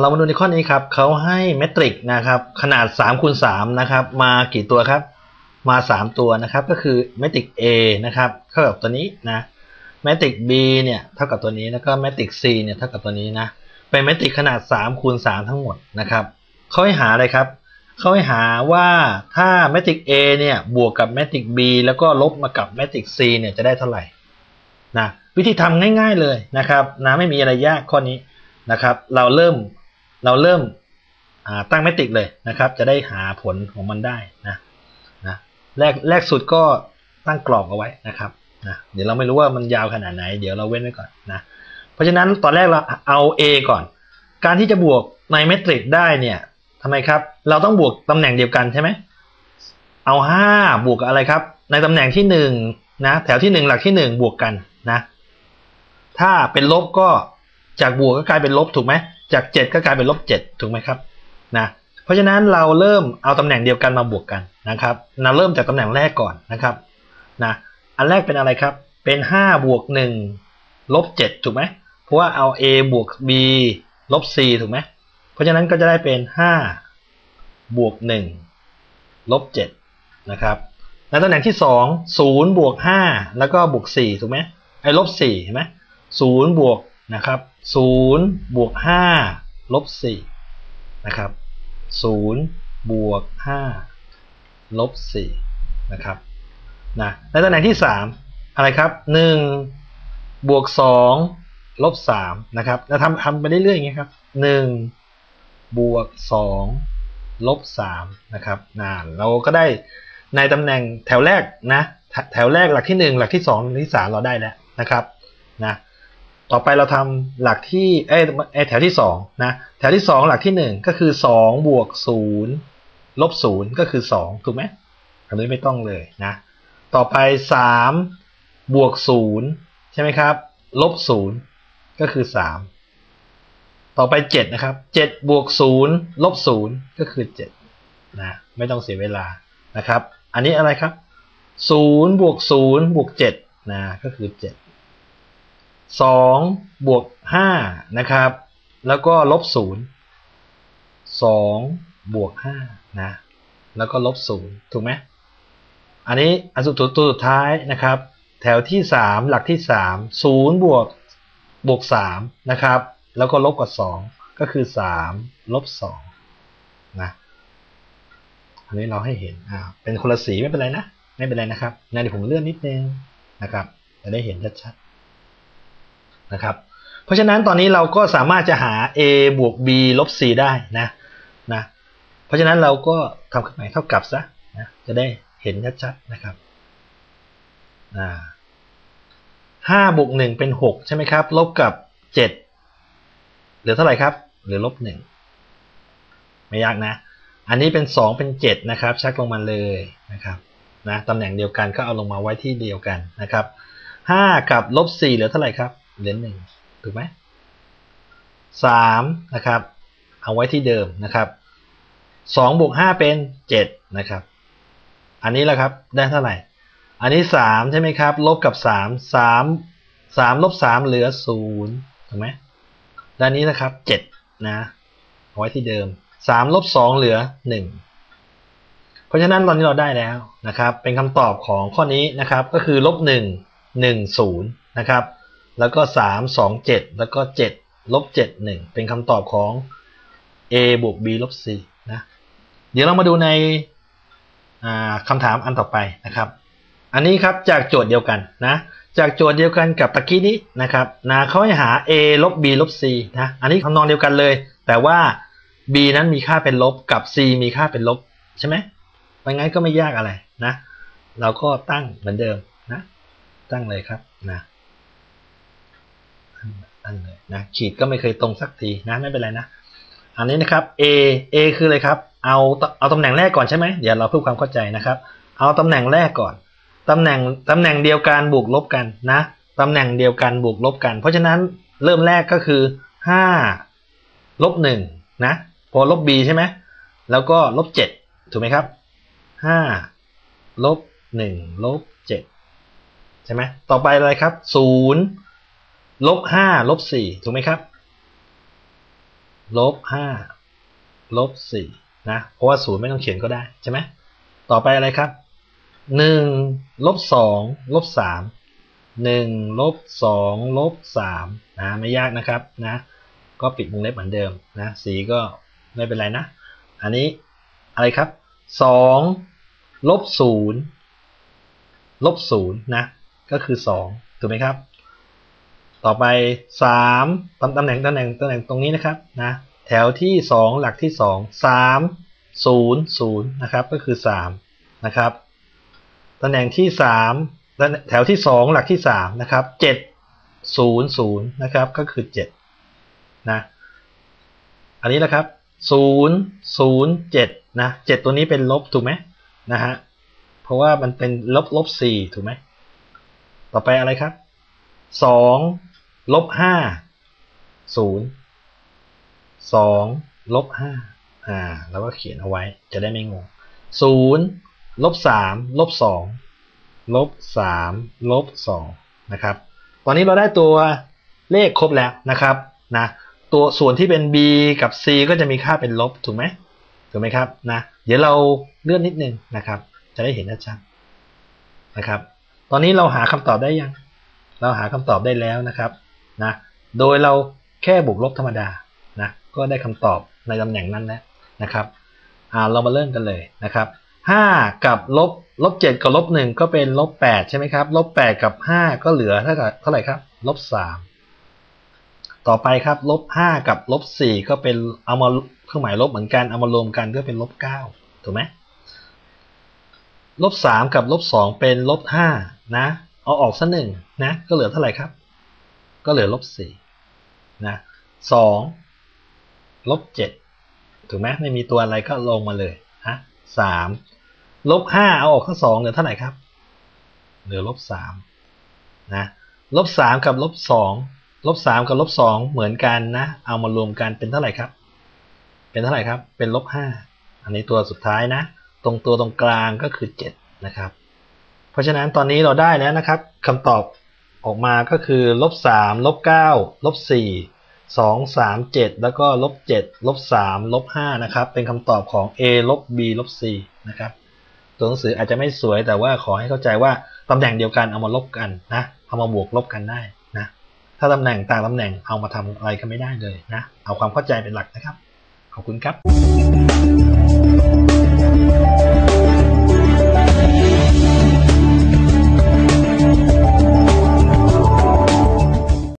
เรามาดูในข้อนี้ครับเขาให้เมตริกนะครับ ขนาด3คูณ3นะครับ มากี่ตัวครับ มา 3 ตัวนะครับ ก็คือเมตริก A นะครับเท่ากับตัวนี้นะเมตริก B เนี่ยเท่ากับตัวนี้แล้วก็เมตริก C เนี่ยเท่ากับตัวนี้นะเป็นเมตริกขนาด3คูณ3ทั้งหมดนะครับเขาให้หาอะไรครับเขาให้หาว่าถ้าเมตริก A เนี่ยบวกกับเมตริก B แล้วก็ลบมากับเมตริก C เนี่ยจะได้เท่าไหร่นะวิธีทำง่าย ๆเลยนะครับนะไม่มีอะไรยากข้อนี้นะครับ เราเริ่ม เราเริ่มตั้งเมตริกเลยนะครับ จะได้หาผลของมันได้นะนะแรกแรกสุดก็ตั้งกรอบเอาไว้นะครับนะเดี๋ยวเราไม่รู้ว่ามันยาวขนาดไหน เดี๋ยวเราเว้นไว้ก่อนนะเพราะฉะนั้นตอนแรกเราเอา A ก่อน การที่จะบวกในเมตริกได้เนี่ยทำไมครับ เราต้องบวกตำแหน่งเดียวกันใช่ไหมเอาห้าบวกอะไรครับ ในตำแหน่งที่หนึ่งนะแถวที่หนึ่งหลักที่หนึ่งบวกกันนะถ้าเป็นลบก็จากบวกก็กลายเป็นลบถูกไหม จากเจ็ดก็กลายเป็นลบเจ็ดถูกไหมครับนะเพราะฉะนั้นเราเริ่มเอาตำแหน่งเดียวกันมาบวกกันนะครับเราเริ่มจากตำแหน่งแรกก่อนนะครับนะอันแรกเป็นอะไรครับเป็นห้าบวกหนึ่งลบเจ็ดถูกไหมเพราะว่าเอา a บวก b ลบ c ถูกไหมเพราะฉะนั้นก็จะได้เป็นห้าบวกหนึ่งลบเจ็ดนะครับในตำแหน่งที่สองศูนย์บวกห้าแล้วก็บวกสี่ถูกไหมไอ้ลบสี่เห็นไหมศูนย์บวก นะครับศูนย์บวกห้าลบสี่นะครับศูนย์บวกห้าลบสี่นะครับนะในตำแหน่งที่สามอะไรครับหนึ่งบวกสองลบสามนะครับเราทำทำไปเรื่อยๆอย่างนี้ครับหนึ่งบวกสองลบสามนะครับนะเราก็ได้ในตำแหน่งแถวแรกนะแถวแรกหลักที่หนึ่งหลักที่สองหลักที่สามเราได้แล้วนะครับนะ ต่อไปเราทำหลักที่เอ้แถวที่สองนะแถวที่สองหลักที่หนึ่งก็คือสองบวกศูนย์ลบศูนย์ก็คือสองถูกไหมอันนี้ไม่ต้องเลยนะต่อไปสามบวกศูนย์ใช่ไหมครับลบศูนย์ก็คือสามต่อไปเจ็ดนะครับเจ็ดบวกศูนย์ลบศูนย์ก็คือเจ็ดนะไม่ต้องเสียเวลานะครับ อันนี้อะไรครับศูนย์บวกศูนย์บวกเจ็ดนะก็คือเจ็ดสองบวกห้านะครับ แล้วก็ลบศูนย์สองบวกห้านะแล้วก็ลบศูนย์ถูกไหมอันนี้อันสุดตัวสุดท้ายนะครับ แถวที่สามหลักที่สามศูนย์บวกบวกสามนะครับ แล้วก็ลบกับสองก็คือสามลบสองนะอันนี้เราให้เห็นอ่าเป็นคนละสีไม่เป็นไรนะ ไม่เป็นไรนะครับงั้นเดี๋ยวผมเลื่อนนิดนึงนะครับ จะได้เห็นชัดๆ นะครับ เพราะฉะนั้นตอนนี้เราก็สามารถจะหา a บวก b ลบ c ได้นะนะ เพราะฉะนั้นเราก็ทำขึ้นมาเท่ากับซะนะจะได้เห็นชัดๆนะครับห้าบวกหนึ่งเป็นหกใช่ไหมครับ ลบกับเจ็ดเหลือเท่าไหร่ครับเหลือลบหนึ่งไม่ยากนะ อันนี้เป็นสองเป็นเจ็ดนะครับ ชักลงมาเลยนะครับนะตำแหน่งเดียวกันก็เอาลงมาไว้ที่เดียวกันนะครับห้ากับลบสี่เหลือเท่าไหร่ครับ เหลือหนึ่งถูกไหมสามนะครับ เอาไว้ที่เดิมนะครับสองบวกห้าเป็นเจ็ดนะครับ อันนี้แหละครับได้เท่าไหร่ อันนี้สามใช่ไหมครับ ลบกับสามสามสามลบสามเหลือศูนย์ถูกไหมด้านนี้นะครับเจ็ดนะเอาไว้ที่เดิมสามลบสองเหลือหนึ่งเพราะฉะนั้นตอนนี้เราได้แล้วนะครับ เป็นคำตอบของข้อนี้นะครับ ก็คือลบหนึ่งหนึ่งศูนย์นะครับ แล้วก็สามสองเจ็ดแล้วก็เจ็ดลบเจ็ดหนึ่งเป็นคำตอบของ a บวก b ลบ c นะ เดี๋ยวเรามาดูในคำถามอันต่อไปนะครับ อันนี้ครับจากโจทย์เดียวกันนะ จากโจทย์เดียวกันกับตะกี้นี้นะครับนะเขาให้หา a ลบ b ลบ c นะ อันนี้คำนองเดียวกันเลย แต่ว่า b นั้นมีค่าเป็นลบกับ c มีค่าเป็นลบใช่ไหมไม่งั้นก็ไม่ยากอะไรนะ เราก็ตั้งเหมือนเดิมนะ ตั้งเลยครับนะ ตั้งเลยนะขีดก็ไม่เคยตรงสักทีนะไม่เป็นไรนะ อันนี้นะครับ a a คืออะไรครับ เอาเอาตำแหน่งแรกก่อนใช่ไหมเดี๋ยวเราเพื่อความเข้าใจนะครับ เอาตำแหน่งแรกก่อนตำแหน่งตำแหน่งเดียวกันบวกลบกันนะตำแหน่งเดียวกันบวกลบกัน เพราะฉะนั้นเริ่มแรกก็คือห้าลบหนึ่งนะพอลบ b ใช่ไหมแล้วก็ลบเจ็ดถูกไหมครับห้าลบหนึ่งลบเจ็ดใช่ไหมต่อไปอะไรครับศูนย์ ลบห้าลบสี่ถูกไหมครับลบห้าลบสี่นะเพราะว่าศูนย์ไม่ต้องเขียนก็ได้ใช่ไหมต่อไปอะไรครับหนึ่งลบสองลบสามหนึ่งลบสองลบสามนะไม่ยากนะครับนะก็ปิดวงเล็บเหมือนเดิมนะสีก็ไม่เป็นไรนะ อันนี้อะไรครับสองลบศูนย์ลบศูนย์นะก็คือสองถูกไหมครับ ต่อไปสามตำตำแหน่งตำแหน่งตำแหน่งตรงนี้นะครับนะแถวที่สองหลักที่สองสามศูนย์ศูนย์นะครับก็คือสามนะครับตำแหน่งที่สามแถวที่สองหลักที่สามนะครับเจ็ดศูนย์ศูนย์นะครับก็คือเจ็ดนะ อันนี้นะครับศูนย์ศูนย์เจ็ดนะเจ็ดตัวนี้เป็นลบถูกไหมนะฮะเพราะว่ามันเป็นลบลบสี่ถูกไหมต่อไปอะไรครับสอง ลบห้าศูนย์สองลบห้าอ่าแล้วก็เขียนเอาไว้จะได้ไม่งงศูนย์ลบสามลบสองลบสามลบสองนะครับ ตอนนี้เราได้ตัวเลขครบแล้วนะครับนะตัวส่วนที่เป็น b กับ c ก็จะมีค่าเป็นลบถูกไหมถูกไหมครับนะเดี๋ยวเราเลื่อนนิดนึงนะครับ จะได้เห็นชัดนะครับ ตอนนี้เราหาคำตอบได้ยัง เราหาคำตอบได้แล้วนะครับ นะโดยเราแค่บวกลบธรรมดานะก็ได้คำตอบในตำแหน่งนั้นแล้วนะครับอ่าเรามาเริ่มกันเลยนะครับห้ากับลบลบเจ็ดกับลบหนึ่งก็เป็นลบแปดใช่ไหมครับลบแปดกับห้าก็เหลือเท่ากับเท่าไหร่ครับลบสามต่อไปครับลบห้ากับลบสี่ก็เป็นเอามาเครื่องหมายลบเหมือนกันเอามารวมกันก็เป็นลบเก้าถูกไหมลบสามกับลบสองเป็นลบห้านะเอาออกสักหนึ่งนะก็เหลือเท่าไหร่ครับ ก็เหลือลบสี่นะสองลบเจ็ดถูกไหมไม่มีตัวอะไรก็ลงมาเลยฮะสามลบห้าเอาออกข้างสองเหลือเท่าไหร่ครับ เหลือลบสามนะลบสามกับลบสองลบสามกับลบสองเหมือนกันนะ เอามารวมกันเป็นเท่าไหร่ครับ เป็นเท่าไหร่ครับ เป็นลบห้าอันนี้ตัวสุดท้ายนะ ตรงตัวตรงกลางก็คือเจ็ดนะครับ เพราะฉะนั้นตอนนี้เราได้แล้วนะครับคำตอบ ออกมาก็คือลบสามลบเก้าลบสี่สองสามเจ็ดแล้วก็ลบเจ็ดลบสามลบห้านะครับ เป็นคำตอบของ a ลบ b ลบ c นะครับ ตัวหนังสืออาจจะไม่สวยแต่ว่าขอให้เข้าใจว่าตำแหน่งเดียวกันเอามาลบกันนะเอามาบวกลบกันได้นะ ถ้าตำแหน่งต่างตำแหน่งเอามาทำอะไรก็ไม่ได้เลยนะ เอาความเข้าใจเป็นหลักนะครับ ขอบคุณครับ